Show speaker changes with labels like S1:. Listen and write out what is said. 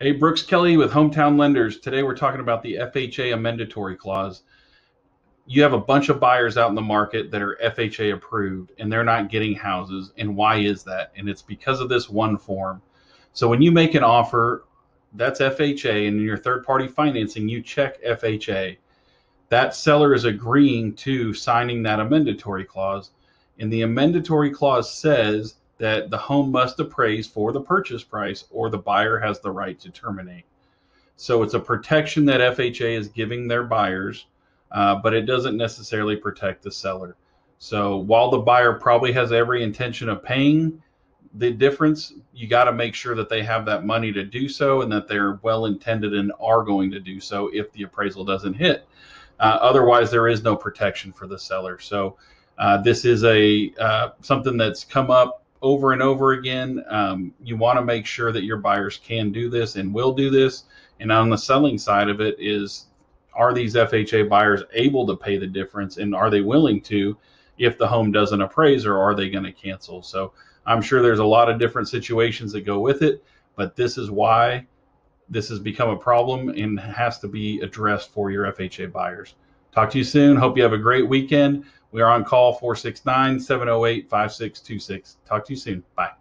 S1: Hey, Brooks Kelly with Hometown Lenders. Today we're talking about the FHA amendatory clause. You have a bunch of buyers out in the market that are FHA approved and they're not getting houses. And why is that? And it's because of this one form. So when you make an offer, that's FHA, and in your third party financing, you check FHA. That seller is agreeing to signing that amendatory clause. And the amendatory clause says that the home must appraise for the purchase price or the buyer has the right to terminate. So it's a protection that FHA is giving their buyers, uh, but it doesn't necessarily protect the seller. So while the buyer probably has every intention of paying the difference, you got to make sure that they have that money to do so and that they're well intended and are going to do so if the appraisal doesn't hit. Uh, otherwise, there is no protection for the seller. So uh, this is a uh, something that's come up over and over again. Um, you want to make sure that your buyers can do this and will do this. And on the selling side of it is, are these FHA buyers able to pay the difference and are they willing to if the home doesn't appraise or are they going to cancel? So I'm sure there's a lot of different situations that go with it, but this is why this has become a problem and has to be addressed for your FHA buyers. Talk to you soon. Hope you have a great weekend. We are on call 469 708 5626. Talk to you soon. Bye.